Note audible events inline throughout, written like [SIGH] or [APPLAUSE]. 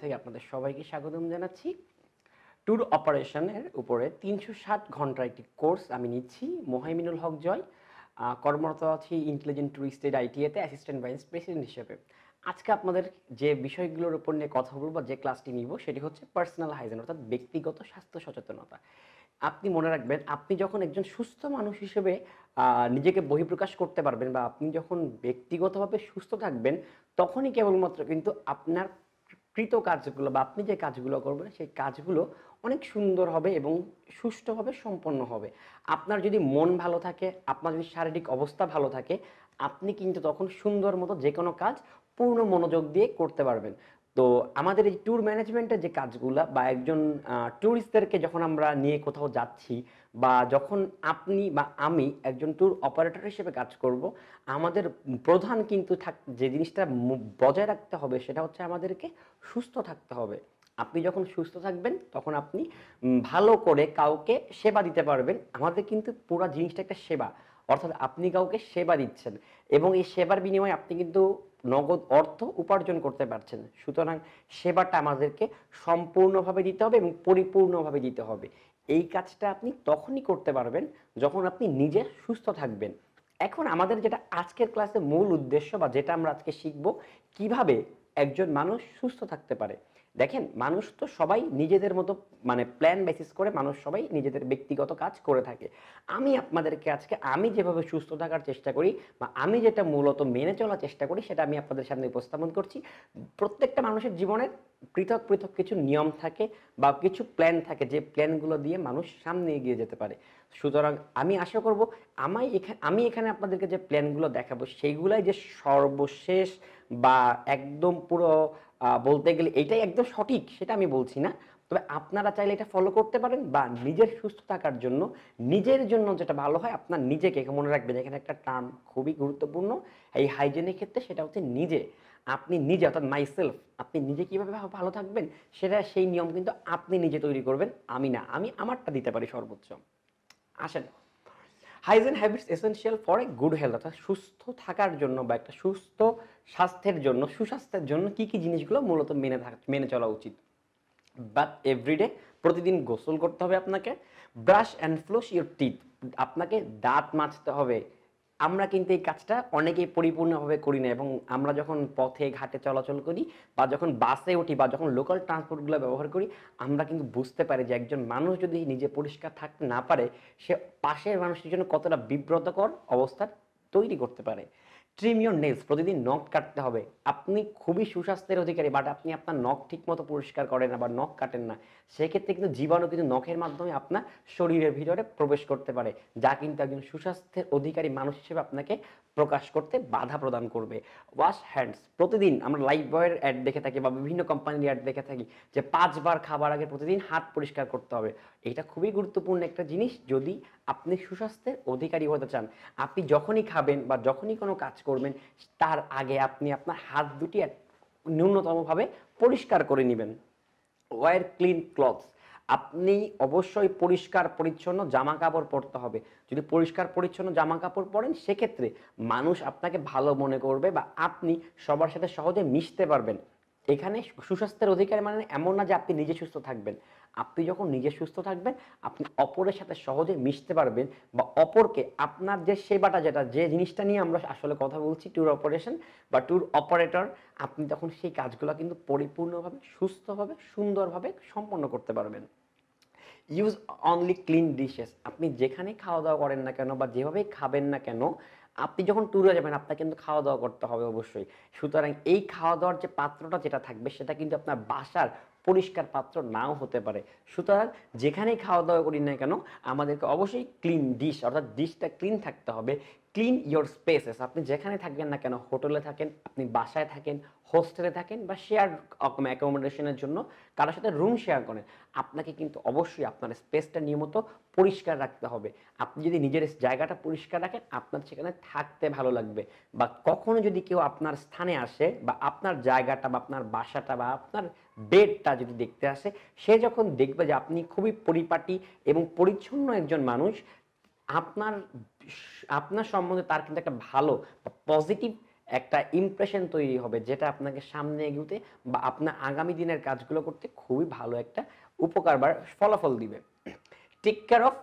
থেকে আপনাদের সবাইকে স্বাগতম জানাচ্ছি। ট্যুর অপারেশনের উপরে তিনশো ষাট ঘণ্টার একটি কোর্স আমি নিচ্ছি, মোহাইমিনুল হক জয় কর্মরত আছি ইন্টেলিজেন্ট টুরিস্টেড আইটিএতে অ্যাসিস্ট্যান্ট ভাইস প্রেসিডেন্ট হিসেবে। আজকে আপনাদের যে বিষয়গুলোর উপর নিয়ে কথা বলব যে ক্লাসটি নিব, সেটি হচ্ছে পার্সোনাল হাইজেন অর্থাৎ ব্যক্তিগত স্বাস্থ্য সচেতনতা। আপনি মনে রাখবেন, আপনি যখন একজন সুস্থ মানুষ হিসেবে নিজেকে বহিঃপ্রকাশ করতে পারবেন বা আপনি যখন ব্যক্তিগতভাবে সুস্থ থাকবেন, তখনই কেবলমাত্র কিন্তু আপনার কৃত কাজগুলো বা আপনি যে কাজগুলো করবেন, সেই কাজগুলো অনেক সুন্দর হবে এবং সুষ্ঠুভাবে সম্পন্ন হবে। আপনার যদি মন ভালো থাকে, আপনার যদি শারীরিক অবস্থা ভালো থাকে, আপনি কিন্তু তখন সুন্দর মতো যে কোনো কাজ পূর্ণ মনোযোগ দিয়ে করতে পারবেন। তো আমাদের এই ট্যুর ম্যানেজমেন্টের যে কাজগুলো বা একজন ট্যুরিস্টদেরকে যখন আমরা নিয়ে কোথাও যাচ্ছি বা যখন আপনি বা আমি একজন ট্যুর অপারেটর হিসেবে কাজ করব, আমাদের প্রধান কিন্তু থাক, যে জিনিসটা বজায় রাখতে হবে সেটা হচ্ছে আমাদেরকে সুস্থ থাকতে হবে। আপনি যখন সুস্থ থাকবেন, তখন আপনি ভালো করে কাউকে সেবা দিতে পারবেন। আমাদের কিন্তু পুরো জিনিসটা একটা সেবা। অর্থাৎ আপনি কাউকে সেবা দিচ্ছেন এবং এই সেবার বিনিময়ে আপনি কিন্তু নগদ অর্থ উপার্জন করতে পারছেন। সুতরাং সেবাটা আমাদেরকে সম্পূর্ণভাবে দিতে হবে এবং পরিপূর্ণভাবে দিতে হবে। এই কাজটা আপনি তখনই করতে পারবেন যখন আপনি নিজে সুস্থ থাকবেন। এখন আমাদের যেটা আজকের ক্লাসে মূল উদ্দেশ্য বা যেটা আমরা আজকে শিখব, কীভাবে একজন মানুষ সুস্থ থাকতে পারে। দেখেন, মানুষ তো সবাই নিজেদের মতো মানে প্ল্যান বেসিস করে মানুষ সবাই নিজেদের ব্যক্তিগত কাজ করে থাকে। আমি আপনাদেরকে আজকে, আমি যেভাবে সুস্থ থাকার চেষ্টা করি বা আমি যেটা মূলত মেনে চলার চেষ্টা করি, সেটা আমি আপনাদের সামনে উপস্থাপন করছি। প্রত্যেকটা মানুষের জীবনের পৃথক পৃথক কিছু নিয়ম থাকে বা কিছু প্ল্যান থাকে, যে প্ল্যানগুলো দিয়ে মানুষ সামনে এগিয়ে যেতে পারে। সুতরাং আমি আশা করব আমি এখানে আমি এখানে আপনাদেরকে যে প্ল্যানগুলো দেখাবো, সেইগুলাই যে সর্বশেষ বা একদম পুরো বলতে গেলে এটাই একদম সঠিক, সেটা আমি বলছি না। তবে আপনারা চাইলে এটা ফলো করতে পারেন বা নিজের সুস্থ থাকার জন্য, নিজের জন্য যেটা ভালো হয়, আপনার নিজেকে মনে রাখবেন, এখানে একটা টার্ম খুবই গুরুত্বপূর্ণ। এই হাইজেনের ক্ষেত্রে সেটা হচ্ছে নিজে। আপনি নিজে, অর্থাৎ মাইসেলফ আপনি নিজে কীভাবে ভালো থাকবেন, সেটা সেই নিয়ম কিন্তু আপনি নিজে তৈরি করবেন, আমি না, আমি আমারটা দিতে পারি সর্বোচ্চ। আসেন। Hygiene habits essential for a good health অর্থাৎ সুস্থ থাকার জন্য বা একটা সুস্থ স্বাস্থ্যের জন্য, সুস্বাস্থ্যের জন্য কি কি জিনিসগুলো মূলত মেনে থাকা, মেনে চলা উচিত? বাট এভরিডে প্রতিদিন গোসল করতে হবে আপনাকে brush and floss your teeth আপনাকে দাঁত মাজতে হবে আমরা কিন্তু এই কাজটা অনেকেই পরিপূর্ণভাবে করি না এবং আমরা যখন পথে, ঘাটে চলাচল করি বা যখন বাসে উঠি বা যখন লোকাল ট্রান্সপোর্টগুলো ব্যবহার করি, আমরা কিন্তু বুঝতে পারি যে একজন মানুষ যদি নিজে পরিষ্কার থাকতে না পারে, সে পাশের মানুষের জন্য কতটা বিব্রতকর অবস্থা তৈরি করতে পারে। ট্রিম ইউর নেলস প্রতিদিন নখ কাটতে হবে। আপনি খুবই সুস্বাস্থ্যের অধিকারী বাট আপনি আপনার নখ ঠিক মতো পরিষ্কার করেন না বা নখ কাটেন না। সেক্ষেত্রে কিন্তু জীবাণু কিন্তু নখের মাধ্যমে আপনার শরীরের ভিতরে প্রবেশ করতে পারে, যা কিন্তু একজন সুস্বাস্থ্যের অধিকারী মানুষ হিসেবে আপনাকে প্রকাশ করতে বাধা প্রদান করবে। ওয়াশ হ্যান্ডস প্রতিদিন আমরা লাইফ বয়ের অ্যাড দেখে থাকি বা বিভিন্ন কোম্পানির অ্যাড দেখে থাকি যে পাঁচবার খাবার আগে প্রতিদিন হাত পরিষ্কার করতে হবে। এটা খুবই গুরুত্বপূর্ণ একটা জিনিস, যদি আপনি সুস্বাস্থ্যের অধিকারী হতে চান, আপনি যখনই খাবেন বা যখনই কোনো কাজ করবেন, তার আগে আপনি আপনার হাত দুটি ন্যূনতমভাবে পরিষ্কার করে নেবেন। ওয়ার ক্লিন ক্লথস আপনি অবশ্যই পরিষ্কার, পরিচ্ছন্ন জামা কাপড় পরতে হবে। যদি পরিষ্কার, পরিচ্ছন্ন জামা কাপড় পরেন, সেক্ষেত্রে মানুষ আপনাকে ভালো মনে করবে বা আপনি সবার সাথে সহজে মিশতে পারবেন। এখানে সুস্বাস্থ্যের অধিকার মানে এমন না যে আপনি নিজে সুস্থ থাকবেন। আপনি যখন নিজে সুস্থ থাকবেন, আপনি অপরের সাথে সহজে মিশতে পারবেন বা অপরকে আপনার যে সেবাটা, যেটা, যে জিনিসটা নিয়ে আমরা আসলে কথা বলছি ট্যুর অপারেশন বা ট্যুর অপারেটর আপনি তখন সেই কাজগুলো কিন্তু পরিপূর্ণভাবে, সুস্থভাবে, সুন্দরভাবে সম্পন্ন করতে পারবেন। ইউজ অনলি ক্লিন ডিশেস আপনি যেখানেই খাওয়া দাওয়া করেন না কেন বা যেভাবেই খাবেন না কেন, আপনি যখন ট্যুরে যাবেন, আপনাকে কিন্তু খাওয়া দাওয়া করতে হবে অবশ্যই। সুতরাং এই খাওয়া দাওয়ার যে পাত্রটা, যেটা থাকবে, সেটা কিন্তু আপনার বাসার পরিষ্কার পাত্র নাও হতে পারে। সুতরাং যেখানেই খাওয়া দাওয়া করি না কেন, আমাদেরকে অবশ্যই ক্লিন ডিশ অর্থাৎ ডিশটা ক্লিন থাকতে হবে। ক্লিন ইয়োর স্পেসেস আপনি যেখানে থাকবেন না কেন, হোটেলে থাকেন, আপনি বাসায় থাকেন, হোস্টেলে থাকেন বা শেয়ার অ্যাকোমোডেশনের জন্য কারোর সাথে রুম শেয়ার করেন, আপনাকে কিন্তু অবশ্যই আপনার স্পেসটা নিয়মিত পরিষ্কার রাখতে হবে। আপনি যদি নিজের জায়গাটা পরিষ্কার রাখেন, আপনার সেখানে থাকতে ভালো লাগবে। বা কখনো যদি কেউ আপনার স্থানে আসে বা আপনার জায়গাটা বা আপনার বাসাটা বা আপনার বেডটা যদি দেখতে আসে, সে যখন দেখবে যে আপনি খুবই পরিপাটি এবং পরিচ্ছন্ন একজন মানুষ, আপনার আপনার সম্বন্ধে তার কিন্তু একটা ভালো পজিটিভ একটা ইমপ্রেশন তৈরি হবে, যেটা আপনাকে সামনে এগুতে বা আপনার আগামী দিনের কাজগুলো করতে খুবই ভালো একটা উপকার বা ফলাফল দিবে। Take care of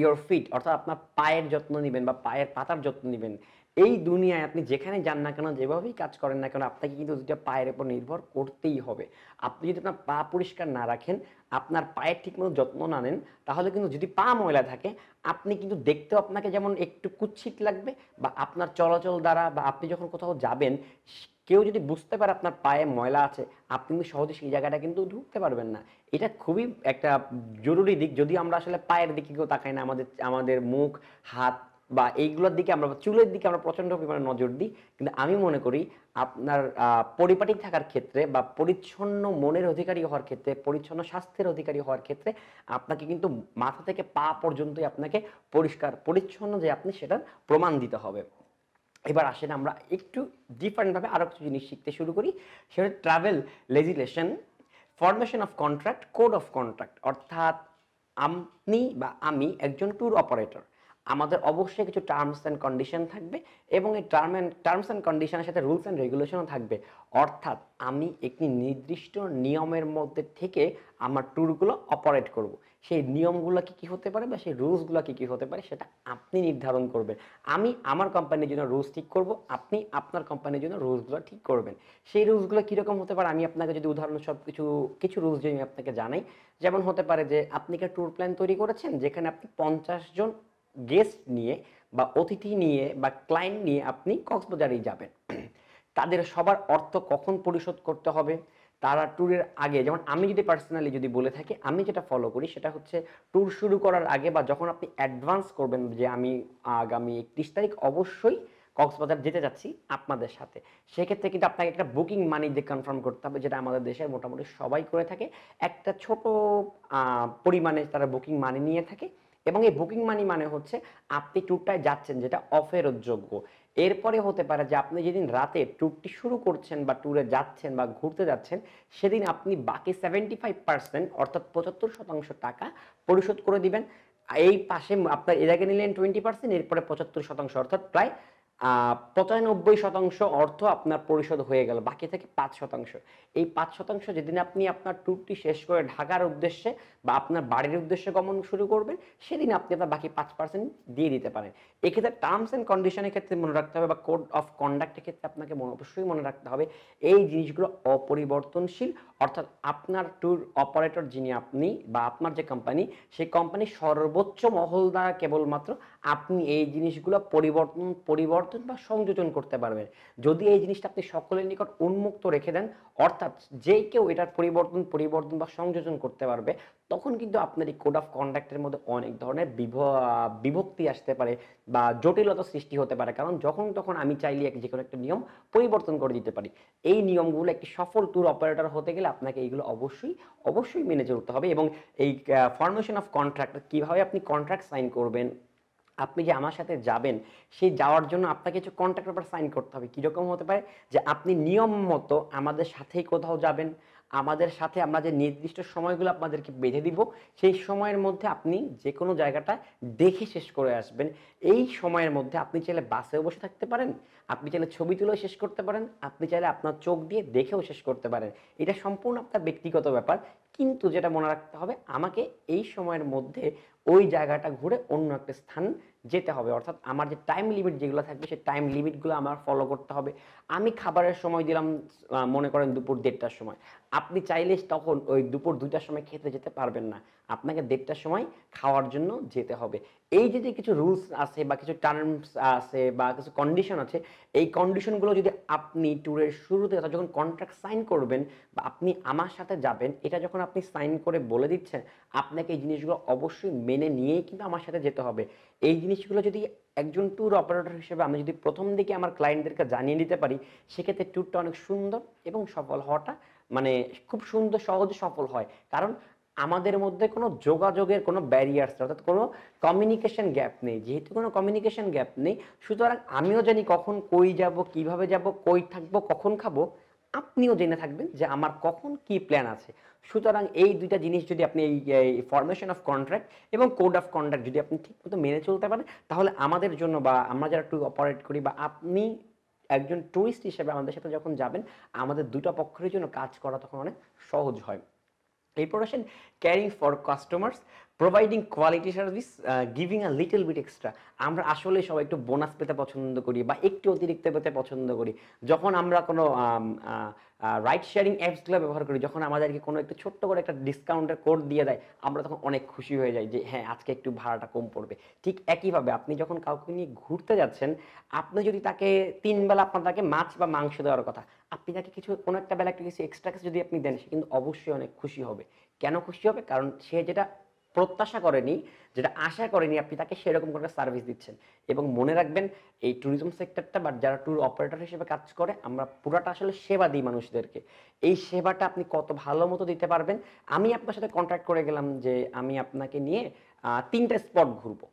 your feet অর্থাৎ আপনার পায়ের যত্ন নেবেন বা পায়ের পাতার যত্ন নেবেন। এই দুনিয়ায় আপনি যেখানে যান না কেন, যেভাবেই কাজ করেন না কেন, আপনাকে কিন্তু দুটা পায়ের উপর নির্ভর করতেই হবে। আপনি যদি আপনার পা পরিষ্কার না রাখেন, আপনার পায়ের ঠিকমতো যত্ন না নেন, তাহলে কিন্তু যদি পা ময়লা থাকে, আপনি কিন্তু দেখতেও আপনাকে যেমন একটু কুচ্ছিত লাগবে বা আপনার চলাচল দ্বারা বা আপনি যখন কোথাও যাবেন, কেউ যদি বুঝতে পারে আপনার পায়ে ময়লা আছে, আপনি কিন্তু সহজে সেই জায়গাটা কিন্তু ঢুকতে পারবেন না। এটা খুবই একটা জরুরি দিক যদি আমরা আসলে পায়ের দিকে কেউ তাকাই না, আমাদের আমাদের মুখ, হাত বা এইগুলোর দিকে আমরা, চুলের দিকে আমরা প্রচণ্ড পরিমাণে নজর দিই। কিন্তু আমি মনে করি আপনার পরিপাটি থাকার ক্ষেত্রে বা পরিচ্ছন্ন মনের অধিকারী হওয়ার ক্ষেত্রে, পরিচ্ছন্ন স্বাস্থ্যের অধিকারী হওয়ার ক্ষেত্রে আপনাকে কিন্তু মাথা থেকে পা পর্যন্তই আপনাকে পরিষ্কার, পরিচ্ছন্ন যে আপনি সেটার প্রমাণ দিতে হবে। এবার আসেন আমরা একটু ডিফারেন্টভাবে আরও কিছু জিনিস শিখতে শুরু করি। সেটা travel legislation formation of contract code of contract অর্থাৎ আপনি বা আমি একজন ট্যুর অপারেটর আমাদের অবশ্যই কিছু টার্মস অ্যান্ড কন্ডিশন থাকবে এবং এই টার্ম অ্যান্ড টার্মস অ্যান্ড কন্ডিশনের সাথে রুলস অ্যান্ড রেগুলেশনও থাকবে। অর্থাৎ আমি একটি নির্দিষ্ট নিয়মের মধ্যে থেকে আমার ট্যুরগুলো অপারেট করব। সেই নিয়মগুলো কি কি হতে পারে বা সেই রুলসগুলো কি কি হতে পারে সেটা আপনি নির্ধারণ করবেন। আমি আমার কোম্পানির জন্য রুলস ঠিক করব, আপনি আপনার কোম্পানির জন্য রুলসগুলো ঠিক করবেন। সেই রুলসগুলো কীরকম হতে পারে? আমি আপনাকে যদি উদাহরণ সব কিছু কিছু রুলস যদি আমি আপনাকে জানাই। যেমন হতে পারে যে, আপনি একটা ট্যুর প্ল্যান তৈরি করেছেন, যেখানে আপনি পঞ্চাশ জন গেস্ট নিয়ে বা অতিথি নিয়ে বা ক্লায়েন্ট নিয়ে আপনি কক্সবাজারেই যাবেন। তাদের সবার অর্থ কখন পরিশোধ করতে হবে? তারা ট্যুরের আগে, যেমন আমি যদি পার্সোনালি যদি বলে থাকি, আমি যেটা ফলো করি সেটা হচ্ছে ট্যুর শুরু করার আগে বা যখন আপনি অ্যাডভান্স করবেন যে আমি আগামী একত্রিশ তারিখ অবশ্যই কক্সবাজার যেতে যাচ্ছি আপনাদের সাথে। সেক্ষেত্রে কিন্তু আপনাকে একটা বুকিং মানি দিয়ে কনফার্ম করতে হবে যেটা আমাদের দেশের মোটামুটি সবাই করে থাকে। একটা ছোট পরিমাণে তারা বুকিং মানি নিয়ে থাকে। এবং এই বুকিং মানি মানে হচ্ছে আপনি ট্যুরটায় যাচ্ছেন, যেটা অফেরতযোগ্য এরপরে হতে পারে যে আপনি যেদিন রাতে ট্যুরটি শুরু করছেন বা ট্যুরে যাচ্ছেন বা ঘুরতে যাচ্ছেন, সেদিন আপনি বাকি সেভেন্টি ফাইভ পার্সেন্ট অর্থাৎ পঁচাত্তর শতাংশ টাকা পরিশোধ করে দিবেন। এই পাশে আপনার এর আগে নিলেন টোয়েন্টি পার্সেন্ট এরপরে পঁচাত্তর শতাংশ, অর্থাৎ প্রায় পঁচানব্বই শতাংশ অর্থ আপনার পরিশোধ হয়ে গেল, বাকি থেকে পাঁচ শতাংশ। এই পাঁচ শতাংশ যেদিন আপনি আপনার ট্যুরটি শেষ করে ঢাকার উদ্দেশ্যে বা আপনার বাড়ির উদ্দেশ্যে গমন শুরু করবেন, সেদিন আপনি আপনার বাকি পাঁচ পার্সেন্ট দিয়ে দিতে পারেন। এক্ষেত্রে টার্মস অ্যান্ড কন্ডিশনের ক্ষেত্রে মনে রাখতে হবে বা কোড অফ কন্ডাক্টের ক্ষেত্রে আপনাকে অবশ্যই মনে রাখতে হবে, এই জিনিসগুলো অপরিবর্তনশীল অর্থাৎ আপনার ট্যুর অপারেটর যিনি আপনি বা আপনার যে কোম্পানি সেই কোম্পানির সর্বোচ্চ মহল দ্বারা কেবলমাত্র আপনি এই জিনিসগুলো পরিবর্তন পরিবর্তন বা সংযোজন করতে পারবেন। যদি এই জিনিসটা আপনি সকলের নিকট উন্মুক্ত রেখে দেন, অর্থাৎ যে কেউ এটার পরিবর্তন পরিবর্তন বা সংযোজন করতে পারবে তখন কিন্তু আপনার এই কোড অফ কন্ডাক্টের মধ্যে অনেক ধরনের বিভক্তি আসতে পারে বা জটিলতা সৃষ্টি হতে পারে। কারণ যখন তখন আমি চাইলে যে কোনো একটা নিয়ম পরিবর্তন করে দিতে পারি। এই নিয়মগুলো একটি সফল ট্যুর অপারেটর হতে গেলে আপনাকে এইগুলো অবশ্যই অবশ্যই মেনে চলতে হবে এবং এই ফরমেশন অফ কন্ট্রাক্ট কীভাবে আপনি কন্ট্রাক্ট সাইন করবেন, আপনি যে আমার সাথে যাবেন, সেই যাওয়ার জন্য আপনাকে কিছু কন্ট্রাক্ট পেপার সাইন করতে হবে, কীরকম হতে পারে? যে আপনি নিয়ম মতো আমাদের সাথেই কোথাও যাবেন। আমাদের সাথে আমরা যে নির্দিষ্ট সময়গুলো আপনাদেরকে বেঁধে দিব, সেই সময়ের মধ্যে আপনি যে কোনো জায়গাটা দেখে শেষ করে আসবেন। এই সময়ের মধ্যে আপনি চাইলে বাসেও বসে থাকতে পারেন, আপনি চাইলে ছবি তুলেও শেষ করতে পারেন, আপনি চাইলে আপনার চোখ দিয়ে দেখেও শেষ করতে পারেন। এটা সম্পূর্ণ আপনার ব্যক্তিগত ব্যাপার, কিন্তু যেটা মনে রাখতে হবে, আমাকে এই সময়ের মধ্যে ওই জায়গাটা ঘুরে অন্য একটা স্থান যেতে হবে। অর্থাৎ আমার যে টাইম লিমিট যেগুলো থাকবে, সেই টাইম লিমিটগুলো আমার ফলো করতে হবে। আমি খাবারের সময় দিলাম মনে করেন দুপুর দেড়টার সময়। আপনি চাইলে তখন ওই দুপুর দুইটার সময় খেতে যেতে পারবেন না। আপনাকে দেড়টার সময় খাওয়ার জন্য যেতে হবে। এই যে কিছু রুলস আছে বা কিছু টার্মস আছে বা কিছু কন্ডিশন আছে, এই কন্ডিশনগুলো যদি আপনি ট্যুরের শুরুতে অর্থাৎ যখন কন্ট্রাক্ট সাইন করবেন বা আপনি আমার সাথে যাবেন, এটা যখন আপনি সাইন করে বলে দিচ্ছেন, আপনাকে এই জিনিসগুলো অবশ্যই মেনে নিয়েই কিন্তু আমার সাথে যেতে হবে। এই জিনিসগুলো যদি একজন ট্যুর অপারেটর হিসেবে আমি যদি প্রথম দিকে আমার ক্লায়েন্টদেরকে জানিয়ে দিতে পারি, সেক্ষেত্রে ট্যুরটা অনেক সুন্দর এবং সফল হওয়াটা মানে খুব সুন্দর, সহজে সফল হয়। কারণ আমাদের মধ্যে কোনো যোগাযোগের কোনো ব্যারিয়ার্স অর্থাৎ কোনো কমিউনিকেশন গ্যাপ নেই। যেহেতু কোনো কমিউনিকেশন গ্যাপ নেই, সুতরাং আমিও জানি কখন কই যাব, কীভাবে যাব, কই থাকব, কখন খাব, আপনিও জেনে থাকবেন যে আমার কখন কি প্ল্যান আছে। সুতরাং এই দুইটা জিনিস যদি আপনি এই ফরমেশন অফ কন্ট্রাক্ট এবং কোড অফ কন্ডাক্ট যদি আপনি ঠিক মতো মেনে চলতে পারেন, তাহলে আমাদের জন্য বা আমরা যারা ট্যুর অপারেট করি বা আপনি একজন ট্যুরিস্ট হিসেবে আমাদের সাথে যখন যাবেন, আমাদের দুটো পক্ষের জন্য কাজ করা তখন অনেক সহজ হয়। এরপর আসেন caring for customers providing quality service giving a little bit extra আমরা আসলে সবাই একটু বোনাস পেতে পছন্দ করি বা একটু অতিরিক্ত পেতে পছন্দ করি। যখন আমরা কোনো রাইড শেয়ারিং অ্যাপসগুলো ব্যবহার করি, যখন আমাদেরকে কোনো একটু ছোট্ট করে একটা ডিসকাউন্টের কোড দিয়ে দেয়, আমরা তখন অনেক খুশি হয়ে যাই যে হ্যাঁ আজকে একটু ভাড়াটা কম পড়বে। ঠিক একইভাবে আপনি যখন কাউকে নিয়ে ঘুরতে যাচ্ছেন, আপনি যদি তাকে তিন বেলা আপনার তাকে মাছ বা মাংস দেওয়ার কথা, আপনি তাকে কিছু, কোনো একটা বেলা একটা কিছু এক্সট্রা কিছু যদি আপনি দেন, সে কিন্তু অবশ্যই অনেক খুশি হবে। কেন খুশি হবে? কারণ সে যেটা প্রত্যাশা করেনি, যেটা আশা করেনি আপনি, তাকে সেরকম করে সার্ভিস দিচ্ছেন। এবং মনে রাখবেন, এই ট্যুরিজম সেক্টরটা বা যারা ট্যুর অপারেটর হিসেবে কাজ করে, আমরা পুরাটা আসলে সেবা দিই মানুষদেরকে। এই সেবাটা আপনি কত ভালো মতো দিতে পারবেন, আমি আপনার সাথে কন্ট্যাক্ট করে গেলাম যে আমি আপনাকে নিয়ে তিনটা স্পট ঘুরবো।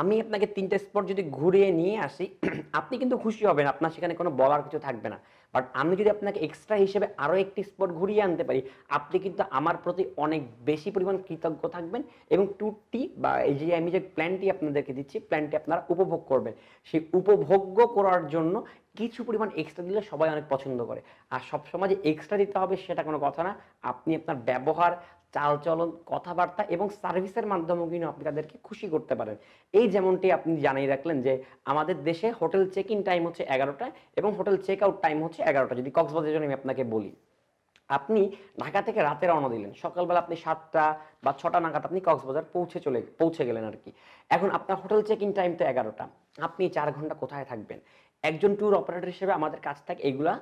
আমি আপনাকে তিনটে স্পট যদি ঘুরিয়ে নিয়ে আসি, [CLEARS THROAT] আপনি কিন্তু খুশি হবেন, আপনার সেখানে কোনো বলার কিছু থাকবে না। বাট আমি যদি আপনাকে এক্সট্রা হিসেবে আরও একটি স্পট ঘুরিয়ে আনতে পারি, আপনি কিন্তু আমার প্রতি অনেক বেশি পরিমাণ কৃতজ্ঞ থাকবেন এবং ট্যুরটি বা এই যে আমি যে প্ল্যানটি আপনাদেরকে দিচ্ছি প্ল্যানটি আপনারা উপভোগ করবেন। সেই উপভোগ্য করার জন্য কিছু পরিমাণ এক্সট্রা দিলে সবাই অনেক পছন্দ করে। আর সবসময় যে এক্সট্রা দিতে হবে সেটা কোনো কথা না। আপনি আপনার ব্যবহার চালচলন, কথাবার্তা এবং সার্ভিসের মাধ্যমে কিন্তু আপনি তাদেরকে খুশি করতে পারেন। এই যেমনটি আপনি জানিয়ে রাখলেন যে আমাদের দেশে হোটেল চেক ইন টাইম হচ্ছে এগারোটা এবং হোটেল চেক আউট টাইম হচ্ছে এগারোটা। যদি কক্সবাজারের জন্য আমি আপনাকে বলি, আপনি ঢাকা থেকে রাতে রওনা দিলেন। সকালবেলা আপনি সাতটা বা ছটা নাগাদ আপনি কক্সবাজার পৌঁছে চলে, পৌঁছে গেলেন আর কি। এখন আপনার হোটেল চেক ইন টাইম তো এগারোটা। আপনি চার ঘণ্টা কোথায় থাকবেন? একজন ট্যুর অপারেটর হিসেবে আমাদের কাছ থেকে এগুলা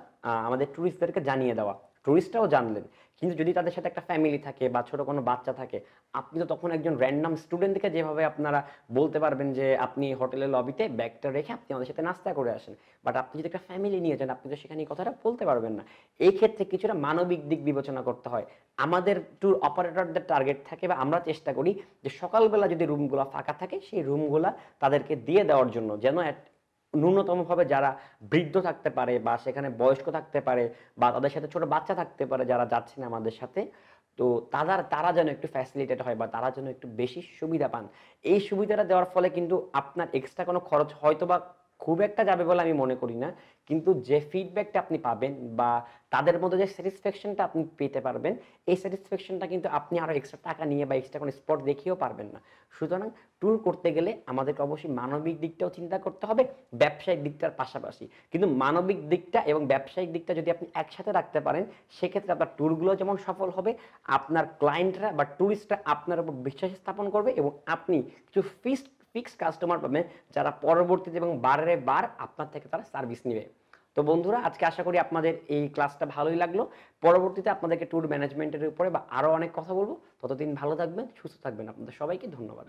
আমাদের ট্যুরিস্টদেরকে জানিয়ে দেওয়া। ট্যুরিস্টরাও জানলেন। কিন্তু যদি তাদের সাথে একটা ফ্যামিলি থাকে বা ছোট কোনো বাচ্চা থাকে, আপনি তো তখন একজন র্যান্ডাম স্টুডেন্টকে যেভাবে আপনারা বলতে পারবেন যে আপনি হোটেলের লবিতে ব্যাগটা রেখে আপনি আমাদের সাথে নাস্তা করে আসেন। বাট আপনি যদি একটা ফ্যামিলি নিয়ে যান, আপনি তো সেখানে কথাটা বলতে পারবেন না। এই ক্ষেত্রে কিছুটা মানবিক দিক বিবেচনা করতে হয়। আমাদের ট্যুর অপারেটরদের টার্গেট থাকে বা আমরা চেষ্টা করি যে সকালবেলা যদি রুমগুলো ফাঁকা থাকে, সেই রুমগুলা তাদেরকে দিয়ে দেওয়ার জন্য যেন ন্যূনতমভাবে যারা বৃদ্ধ থাকতে পারে বা সেখানে বয়স্ক থাকতে পারে বা তাদের সাথে ছোট বাচ্চা থাকতে পারে যারা যাচ্ছেন আমাদের সাথে, তো তারা তারা যেন একটু ফ্যাসিলিটেড হয় বা তারা যেন একটু বেশি সুবিধা পান। এই সুবিধাটা দেওয়ার ফলে কিন্তু আপনার এক্সট্রা কোনো খরচ হয়তো বা খুব একটা যাবে বলে আমি মনে করি না। কিন্তু যে ফিডব্যাকটা আপনি পাবেন বা তাদের মধ্যে যে স্যাটিসফ্যাকশনটা আপনি পেতে পারবেন, এই স্যাটিসফ্যাকশনটা কিন্তু আপনি আরও এক্সট্রা টাকা নিয়ে বা এক্সট্রা কোনো স্পট দেখিয়েও পারবেন না। সুতরাং ট্যুর করতে গেলে আমাদেরকে অবশ্যই মানবিক দিকটাও চিন্তা করতে হবে, ব্যবসায়িক দিকটার পাশাপাশি। কিন্তু মানবিক দিকটা এবং ব্যবসায়িক দিকটা যদি আপনি একসাথে রাখতে পারেন, সেক্ষেত্রে আপনার ট্যুরগুলো যেমন সফল হবে, আপনার ক্লায়েন্টরা বা ট্যুরিস্টরা আপনার উপর বিশ্বাস স্থাপন করবে এবং আপনি কিছু ফিক্সড ফিক্সড কাস্টমার পাবে, যারা পরবর্তীতে এবং বারে বার আপনার থেকে তারা সার্ভিস নেবে। তো বন্ধুরা, আজকে আশা করি আপনাদের এই ক্লাসটা ভালোই লাগল। পরবর্তীতে আপনাদেরকে ট্যুর ম্যানেজমেন্টের উপরে বা আরও অনেক কথা বলব। ততদিন ভালো থাকবেন, সুস্থ থাকবেন। আপনাদের সবাইকে ধন্যবাদ।